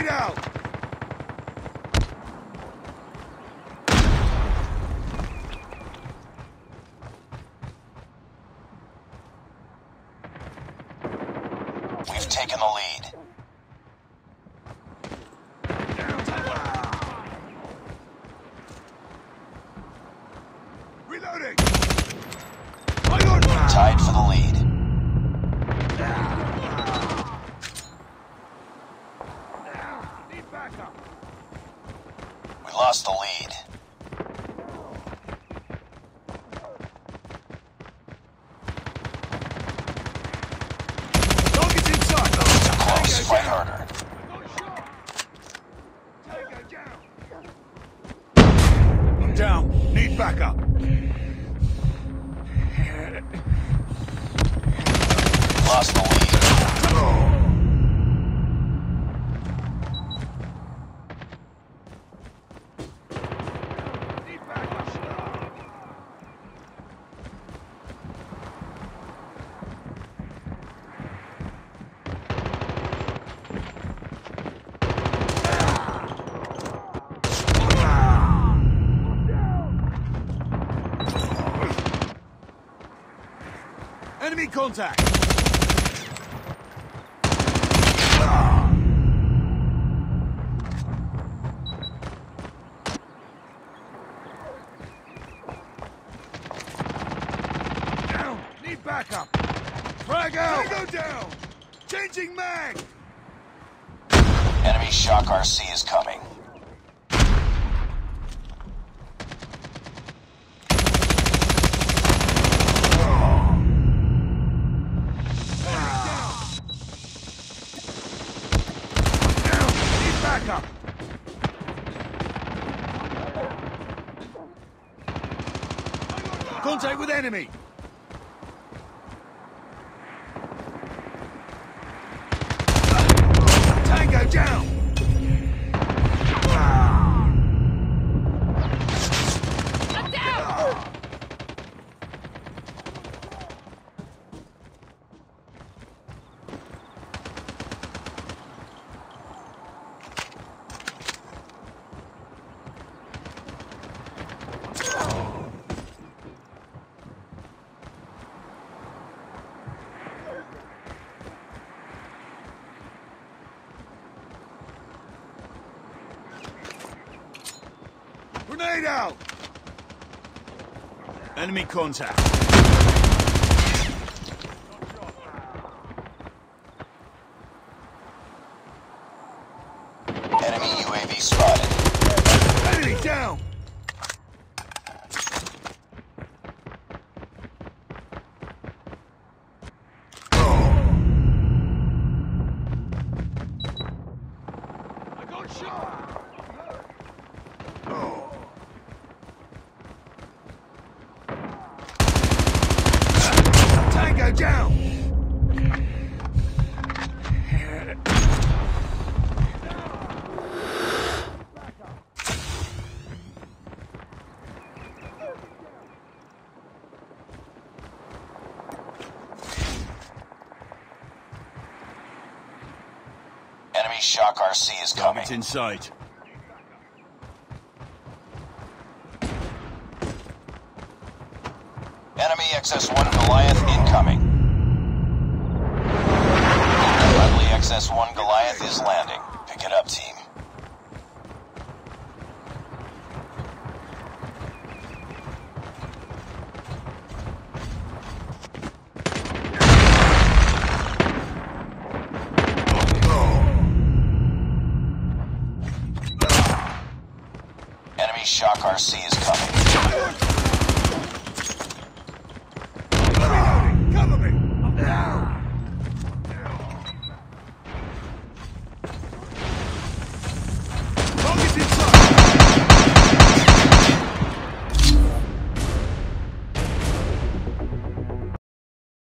Grenade out! We've taken the lead. Reloading! Tied for the lead. Need backup! We lost the lead. Target's inside! Too close. Fight down. harder. I'm down. Need backup. Lost the lead. Need backup. Contact! Down! Need backup! Frag out! Go down! Changing mag! Enemy Shock RC is coming. Contact with enemy! Tango down! I'm down! Grenade out! Enemy contact. Enemy UAV spotted. Enemy down! I got shot! Tango down! Enemy Shock RC is coming. Target's in sight. Enemy XS-1 Goliath incoming. Friendly XS-1 Goliath is landing. Pick it up, team. Shock RC is coming.